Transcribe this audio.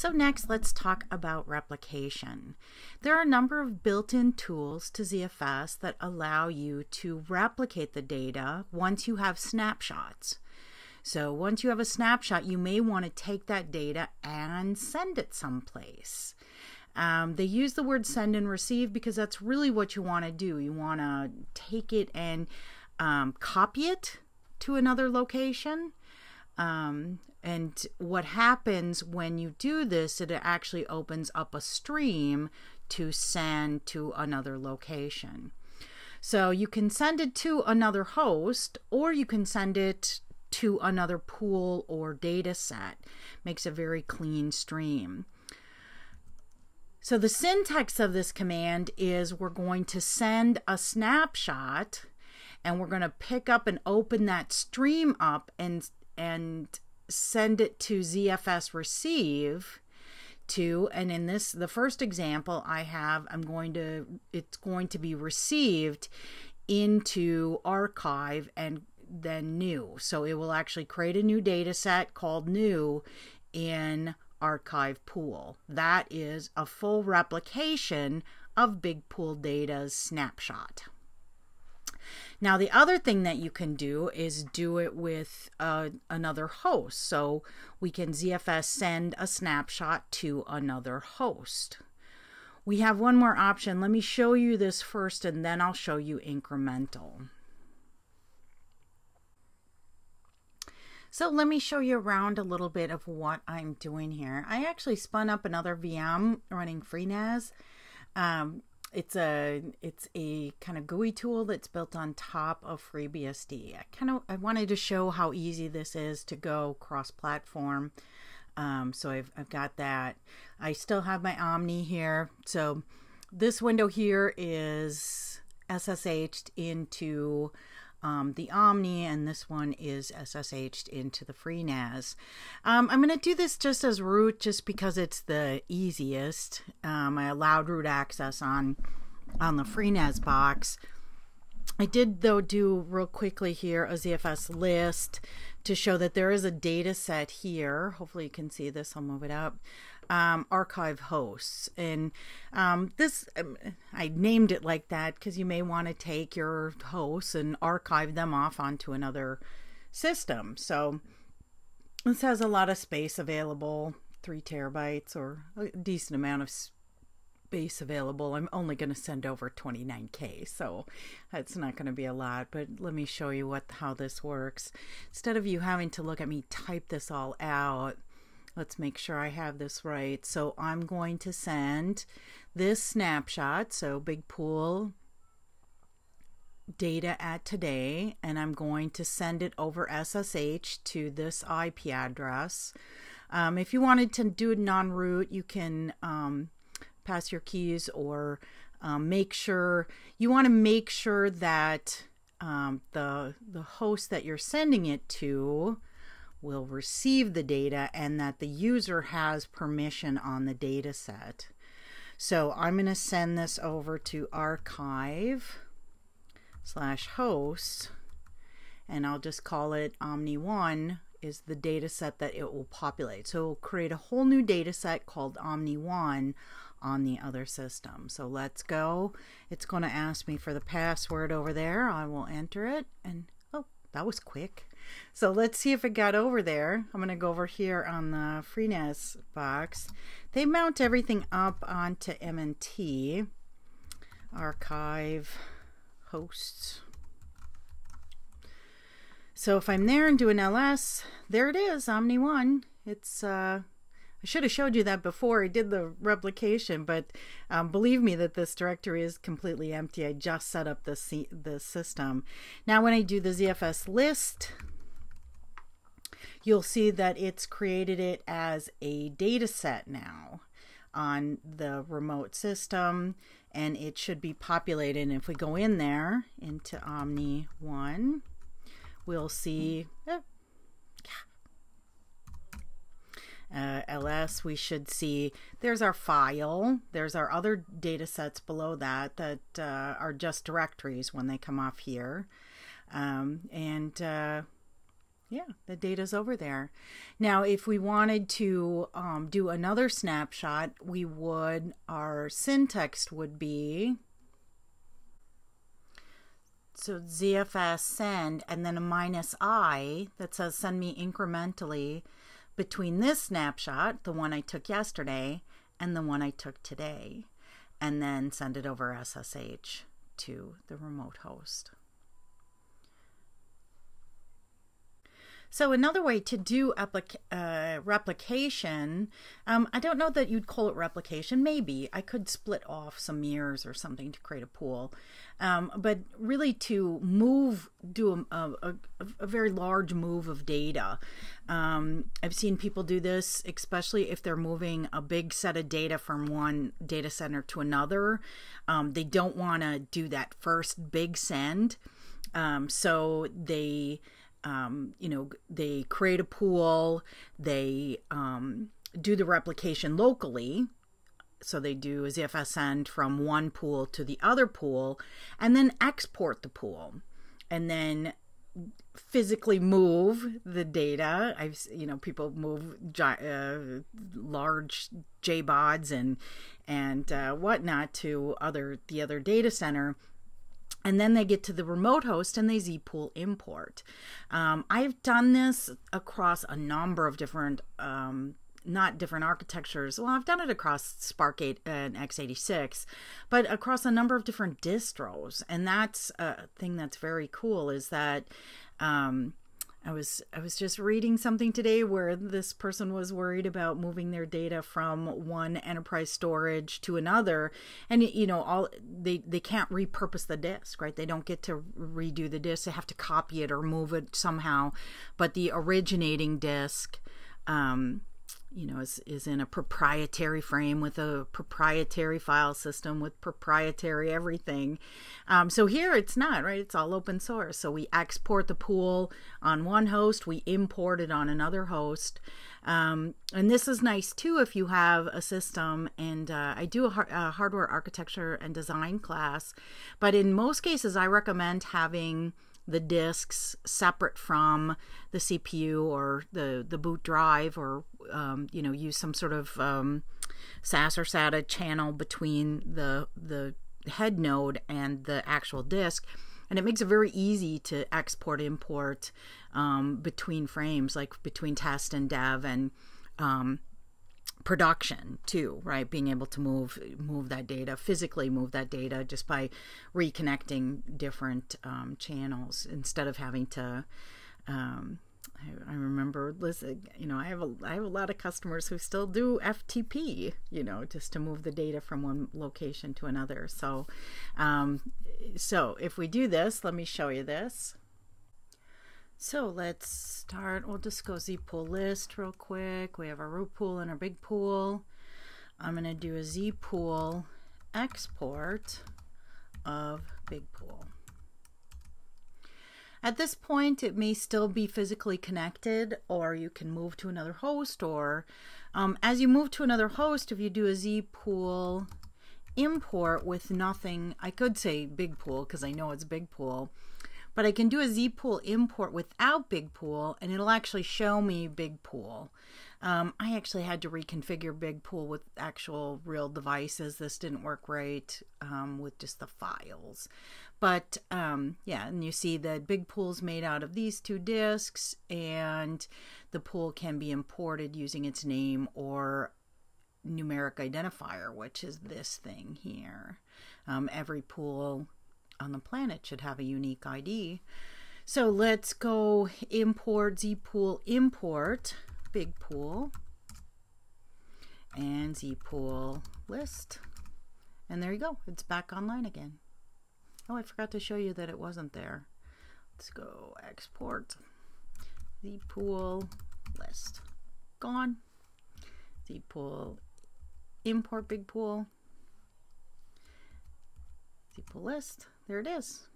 So next, let's talk about replication. There are a number of built-in tools to ZFS that allow you to replicate the data once you have snapshots. So once you have a snapshot, you may want to take that data and send it someplace. Um, they use the word send and receive because that's really what you want to do. You want to take it and um, copy it to another location. Um, and what happens when you do this, it actually opens up a stream to send to another location. So you can send it to another host or you can send it to another pool or data set. Makes a very clean stream. So the syntax of this command is we're going to send a snapshot and we're going to pick up and open that stream up and and send it to ZFS receive to and in this the first example I have I'm going to it's going to be received into archive and then new. So it will actually create a new data set called new in archive pool. That is a full replication of big pool data's snapshot now, the other thing that you can do is do it with uh, another host. So we can ZFS send a snapshot to another host. We have one more option. Let me show you this first and then I'll show you incremental. So let me show you around a little bit of what I'm doing here. I actually spun up another VM running FreeNAS. Um, it's a it's a kind of GUI tool that's built on top of FreeBSD. I kind of I wanted to show how easy this is to go cross-platform. Um, so I've I've got that. I still have my Omni here. So this window here is SSH'd into um, the Omni, and this one is SSH'd into the FreeNAS. Um, I'm going to do this just as root, just because it's the easiest. Um, I allowed root access on on the FreeNAS box. I did though do real quickly here a ZFS list to show that there is a data set here. Hopefully you can see this. I'll move it up um, archive hosts. And um, this, um, I named it like that because you may want to take your hosts and archive them off onto another system. So this has a lot of space available, three terabytes or a decent amount of space available. I'm only going to send over 29k, so that's not going to be a lot. But let me show you what how this works. Instead of you having to look at me type this all out, Let's make sure I have this right. So I'm going to send this snapshot, so big pool data at today, and I'm going to send it over SSH to this IP address. Um, if you wanted to do it non-root, you can um, pass your keys or um, make sure you want to make sure that um, the the host that you're sending it to will receive the data and that the user has permission on the data set. So I'm going to send this over to archive slash host and I'll just call it Omni1 is the data set that it will populate. So it will create a whole new data set called Omni1 on the other system. So let's go. It's going to ask me for the password over there. I will enter it and oh, that was quick. So let's see if it got over there. I'm going to go over here on the FreeNAS box. They mount everything up onto MNT. Archive, hosts. So if I'm there and do an LS, there it is, Omni 1. It's, uh, I should have showed you that before I did the replication, but um, believe me that this directory is completely empty. I just set up the, the system. Now when I do the ZFS list, you'll see that it's created it as a data set now on the remote system and it should be populated. And if we go in there into Omni 1, we'll see eh, uh, ls we should see there's our file. There's our other data sets below that that uh, are just directories when they come off here. Um, and uh, Yeah, the data's over there. Now, if we wanted to um, do another snapshot, we would, our syntax would be so ZFS send and then a minus I that says send me incrementally between this snapshot, the one I took yesterday, and the one I took today, and then send it over SSH to the remote host. So another way to do applic- uh, replication, um, I don't know that you'd call it replication. Maybe I could split off some mirrors or something to create a pool, um, but really to move, do a, a, a very large move of data. Um, I've seen people do this, especially if they're moving a big set of data from one data center to another. Um, they don't want to do that first big send, um, so they um, you know, they create a pool, they um, do the replication locally. So they do a ZFS send from one pool to the other pool and then export the pool and then physically move the data. I've, you know, people move uh, large JBODs and, and uh, whatnot to other, the other data center and then they get to the remote host and they zpool import. Um, I've done this across a number of different, um, not different architectures. Well, I've done it across SPARC 8 and x86, but across a number of different distros. And that's a thing that's very cool is that um, I was I was just reading something today where this person was worried about moving their data from one enterprise storage to another. And you know all they they can't repurpose the disk right? They don't get to redo the disk. They have to copy it or move it somehow. But the originating disk um, you know is is in a proprietary frame with a proprietary file system with proprietary everything. Um, so here it's not right? It's all open source. So we export the pool on one host we import it on another host. Um, and this is nice too if you have a system. And uh, i do a, har- a hardware architecture and design class but in most cases i recommend having the disks separate from the CPU or the the boot drive, or um, you know use some sort of um, SAS or SATA channel between the the head node and the actual disk. And it makes it very easy to export import um, between frames, like between test and dev, and um, production too right? Being able to move move that data physically move that data just by reconnecting different um, channels instead of having to um, I, I, remember listen you know I have a I have a lot of customers who still do FTP you know just to move the data from one location to another. So um, so if we do this let me show you this so let's start. We'll just go Z pool list real quick. We have our root pool and our big pool. I'm going to do a Z pool export of big pool. At this point, it may still be physically connected, or you can move to another host. Or um, as you move to another host, if you do a Z pool import with nothing, I could say big pool because I know it's big pool but I can do a zpool import without bigpool and it'll actually show me bigpool. Um, I actually had to reconfigure bigpool with actual real devices. This didn't work right um, with just the files. But um, yeah, and you see that bigpool is made out of these two disks and the pool can be imported using its name or numeric identifier, which is this thing here. Um, every pool on the planet should have a unique ID. So let's go import zpool import big pool and zpool list. And there you go. It's back online again. Oh, I forgot to show you that it wasn't there. Let's go export zpool list. Gone. zpool import big pool. zpool list. There it is.